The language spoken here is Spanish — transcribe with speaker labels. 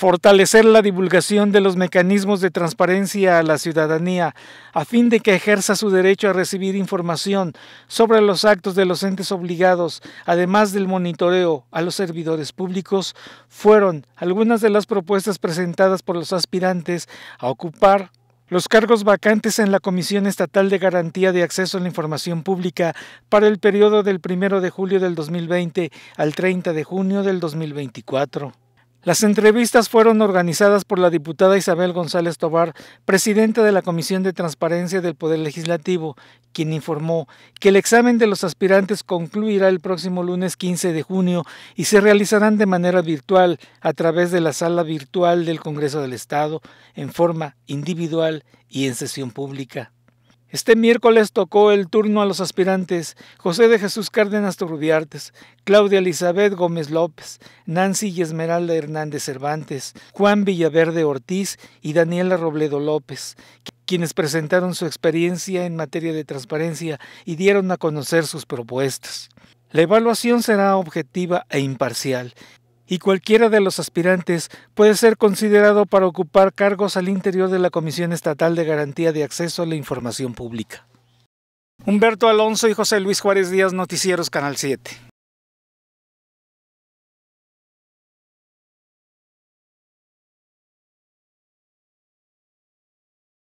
Speaker 1: fortalecer la divulgación de los mecanismos de transparencia a la ciudadanía a fin de que ejerza su derecho a recibir información sobre los actos de los entes obligados, además del monitoreo a los servidores públicos, fueron algunas de las propuestas presentadas por los aspirantes a ocupar los cargos vacantes en la Comisión Estatal de Garantía de Acceso a la Información Pública para el periodo del 1 de julio del 2020 al 30 de junio del 2024. Las entrevistas fueron organizadas por la diputada Isabel González Tobar, presidenta de la Comisión de Transparencia del Poder Legislativo, quien informó que el examen de los aspirantes concluirá el próximo lunes 15 de junio y se realizarán de manera virtual a través de la sala virtual del Congreso del Estado, en forma individual y en sesión pública. Este miércoles tocó el turno a los aspirantes José de Jesús Cárdenas Turrubiartes, Claudia Elizabeth Gómez López, Nancy y Esmeralda Hernández Cervantes, Juan Villaverde Ortiz y Daniela Robledo López, quienes presentaron su experiencia en materia de transparencia y dieron a conocer sus propuestas. La evaluación será objetiva e imparcial y cualquiera de los aspirantes puede ser considerado para ocupar cargos al interior de la Comisión Estatal de Garantía de Acceso a la Información Pública. Humberto Alonso y José Luis Juárez Díaz, Noticieros Canal 7.